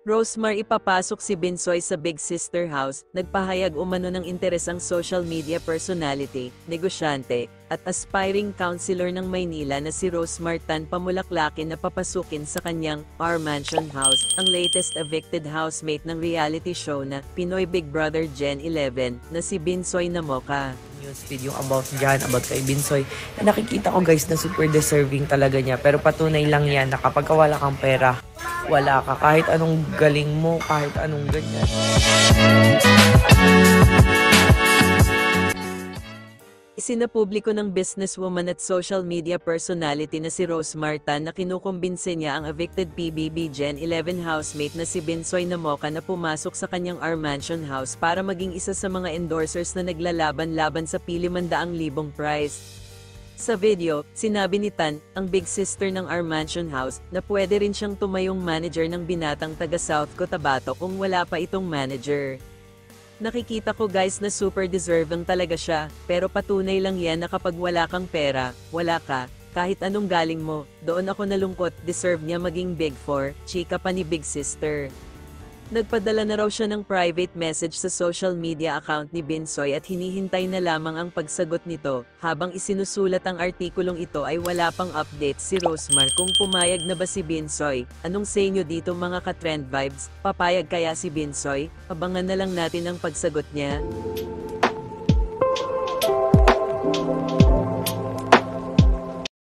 Rosemar ipapasok si Binsoy sa Big Sister House, nagpahayag umano ng interes ang social media personality, negosyante, at aspiring counselor ng Maynila na si Rosemar Tan Pamulaklakin na papasukin sa kanyang R Mansion House, ang latest evicted housemate ng reality show na Pinoy Big Brother Gen 11 na si Binsoy Namoka. news feed yung about dyan, about kay Binsoy. Na nakikita ko guys na super deserving talaga niya. Pero patunay lang yan na kapag wala kang pera, wala ka. Kahit anong galing mo, kahit anong ganyan. Isinapubliko ng businesswoman at social media personality na si Rose Marta na kinukumbinse niya ang evicted PBB Gen 11 housemate na si Binsoy Namoka na pumasok sa kanyang R Mansion House para maging isa sa mga endorsers na naglalaban-laban sa pili mandaang libong prize. Sa video, sinabi ni Tan, ang big sister ng R Mansion House, na pwede rin siyang tumayong manager ng binatang taga South Cotabato kung wala pa itong manager. Nakikita ko guys na super deserving talaga siya, pero patunay lang yan na kapag wala kang pera, wala ka, kahit anong galing mo, doon ako nalungkot, deserve niya maging Big Four, chika pa ni Big Sister. Nagpadala na raw siya ng private message sa social media account ni Binsoy at hinihintay na lamang ang pagsagot nito. Habang isinusulat ang artikulong ito ay wala pang update si Rosemar kung pumayag na ba si Binsoy. Anong say nyo dito mga ka-trend vibes? Papayag kaya si Binsoy? Abangan na lang natin ang pagsagot niya.